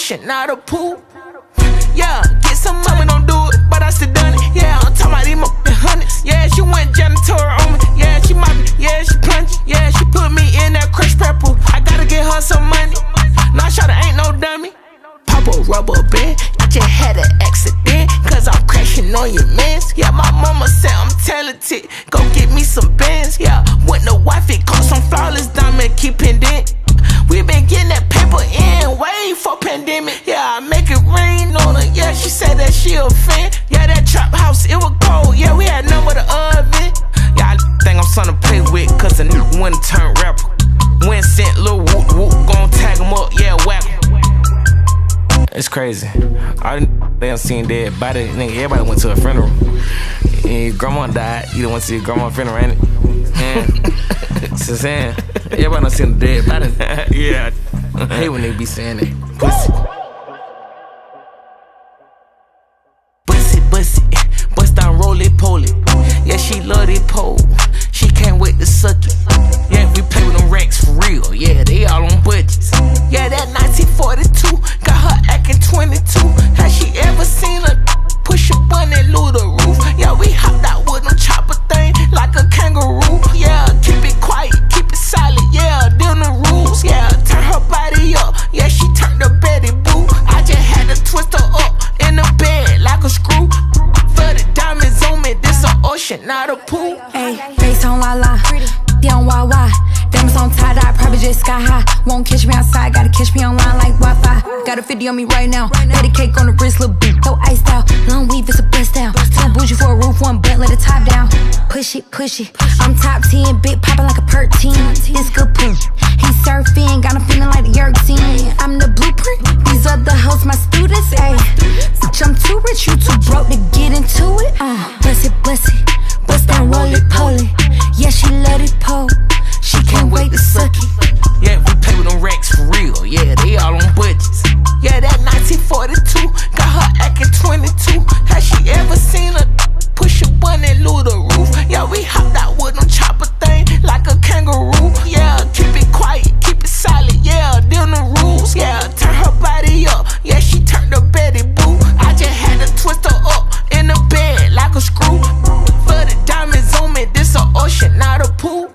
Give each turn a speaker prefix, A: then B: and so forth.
A: ocean, not a pool. Yeah, get some money, don't do it, but I still done it. Yeah, I'm talking about these motherfucking hundreds. Yeah, she went janitor on me. Yeah, she mopping. Yeah, she plunging. Yeah, she put me in that crush purple. I gotta get her some money. Nah, shot ain't no dummy. Pop a rubber band. I just had an accident. Cause I'm crashing on your mans. Yeah, my mama said I'm talented. Go get me some bands. Yeah, with no wife, it cost some flawless diamond, she a fan. Yeah, that trap house, it was cold. Yeah, we had none but the oven. Yeah, I think I'm something to play with, cause a nigga wouldn't turn rapper. When sent Lil Whoop Whoop, gon' tag him up, yeah, whack. It's crazy. I didn't they done seen dead body. Nigga, everybody went to a funeral. And your grandma died. You don't want to see your grandma funeral, ain't it? Yeah. so saying, everybody done seen the dead body. yeah. I hate when they be saying that. Pussy. Not a pool.
B: Ayy, face on la la, down wah. Diamonds on tie dye, probably just sky high. Won't catch me outside, gotta catch me online like Wi Fi. Got a 50 on me right now. Patty cake on the wrist, little beat, so iced out. Long weave, it's a bust down. Too bougie for a roof, one butt, let it top down. Push it, push it. I'm top 10, big poppin' like a perk team. This good poop. He surfing, got him feeling Yeah,
A: we play with them racks for real. Yeah, they all on budgets. Yeah, that 1942 got her acting 22. Has she ever seen a push a bunny through the roof? Yeah, we hopped out with them chopper thing like a kangaroo. Yeah, keep it quiet, keep it solid. Yeah, them the rules. Yeah, turn her body up. Yeah, she turned the Betty Boop. I just had to twist her up in the bed like a screw. For the diamonds on me, this an ocean, not a pool.